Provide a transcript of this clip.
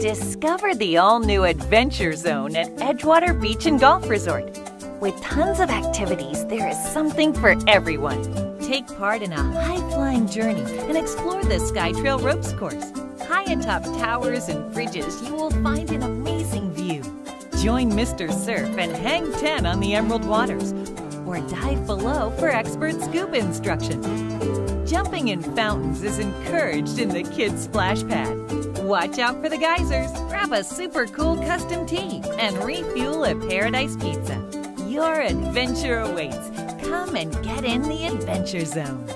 Discover the all-new Adventure Zone at Edgewater Beach and Golf Resort. With tons of activities, there is something for everyone. Take part in a high-flying journey and explore the SkyTrail Ropes Course. High atop towers and bridges, you will find an amazing view. Join Mr. Surf and hang 10 on the emerald waters, or dive below for expert scuba instruction. Jumping in fountains is encouraged in the kids' splash pad. Watch out for the geysers, grab a super cool custom tee and refuel at Paradise Pizza. Your adventure awaits. Come and get in the Adventure Zone.